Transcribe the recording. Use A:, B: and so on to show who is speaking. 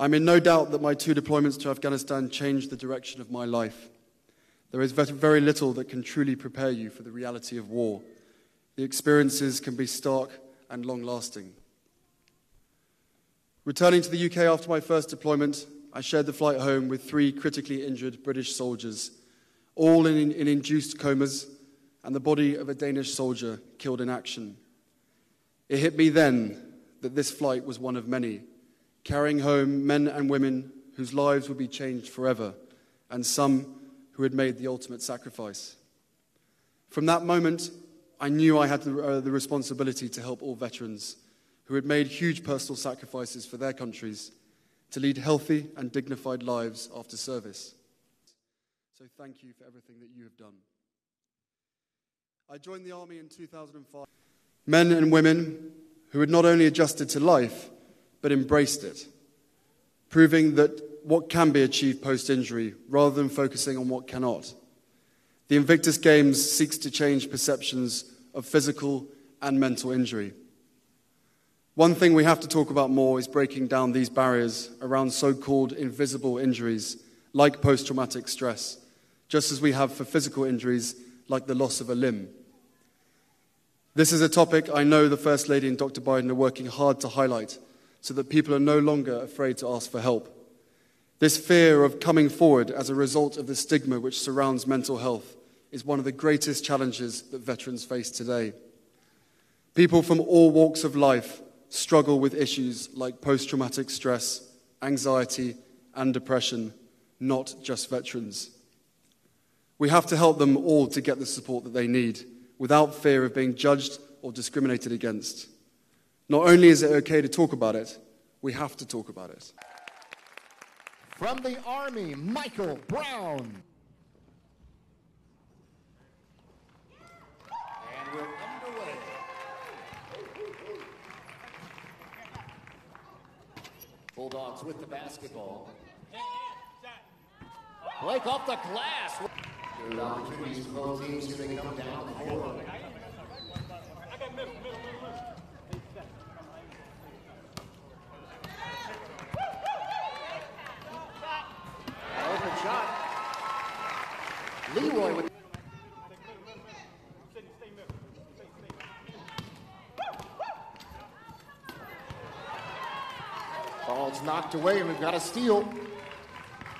A: I'm in no doubt that my two deployments to Afghanistan changed the direction of my life. There is very little that can truly prepare you for the reality of war. The experiences can be stark and long lasting. Returning to the UK after my first deployment, I shared the flight home with three critically injured British soldiers, all in, in induced comas, and the body of a Danish soldier killed in action. It hit me then that this flight was one of many, carrying home men and women whose lives would be changed forever, and some who had made the ultimate sacrifice. From that moment, I knew I had the, uh, the responsibility to help all veterans who had made huge personal sacrifices for their countries to lead healthy and dignified lives after service. So thank you for everything that you have done. I joined the Army in 2005. Men and women who had not only adjusted to life, but embraced it, proving that what can be achieved post injury rather than focusing on what cannot. The Invictus Games seeks to change perceptions of physical and mental injury. One thing we have to talk about more is breaking down these barriers around so called invisible injuries like post traumatic stress, just as we have for physical injuries like the loss of a limb. This is a topic I know the First Lady and Dr. Biden are working hard to highlight so that people are no longer afraid to ask for help. This fear of coming forward as a result of the stigma which surrounds mental health is one of the greatest challenges that veterans face today. People from all walks of life struggle with issues like post traumatic stress, anxiety, and depression, not just veterans. We have to help them all to get the support that they need without fear of being judged or discriminated against. Not only is it okay to talk about it, we have to talk about it.
B: From the Army, Michael Brown. And we're underway. Bulldogs with the basketball. Blake off the glass. Good opportunities for both teams here they come down the floor. Leroy with Ball's knocked away and we've got a steal.